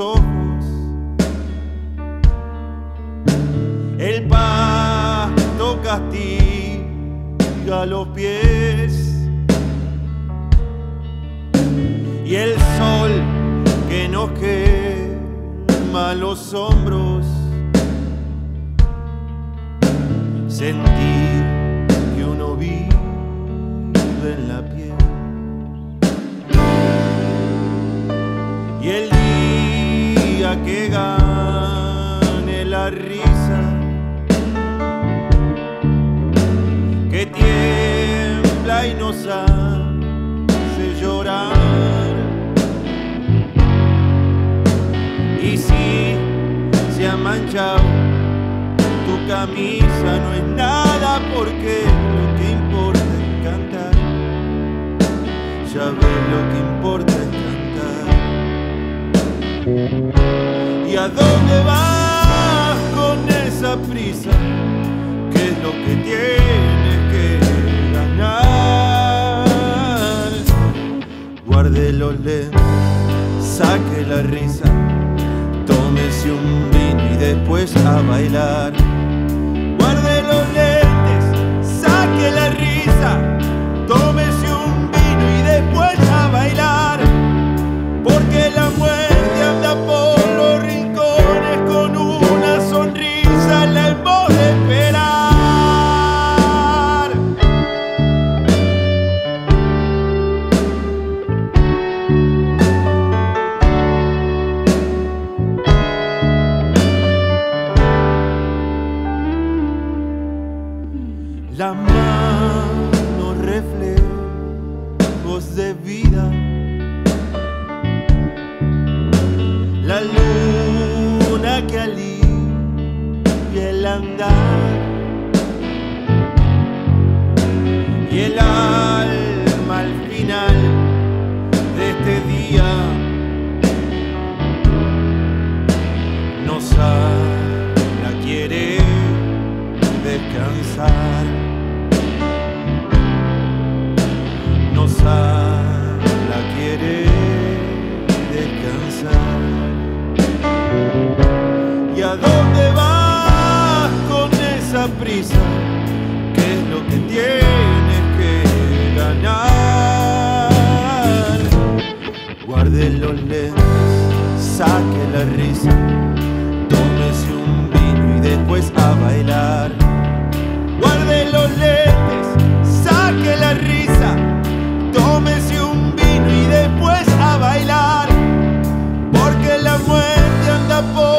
ojos, el pasto castiga los pies y el sol que nos quema los hombros. Sentir que uno vive en la piel. Risa, que tiembla y nos hace llorar. Y si se ha manchado tu camisa, no es nada porque lo que importa es cantar. Ya ves lo que importa es cantar. ¿Y a dónde vas esa prisa? ¿Qué es lo que tienes que ganar? Guarde los lentes, saque la risa, tómese un vino y después a bailar. Guarde los lentes, saque la risa, tómese un vino y después a bailar. Descansar. No sabe, la quiere descansar. ¿Y a dónde vas con esa prisa? ¿Qué es lo que tienes que ganar? Guarde los lentes, saque la risa, tómese un vino y después a bailar. up.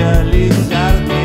Quiero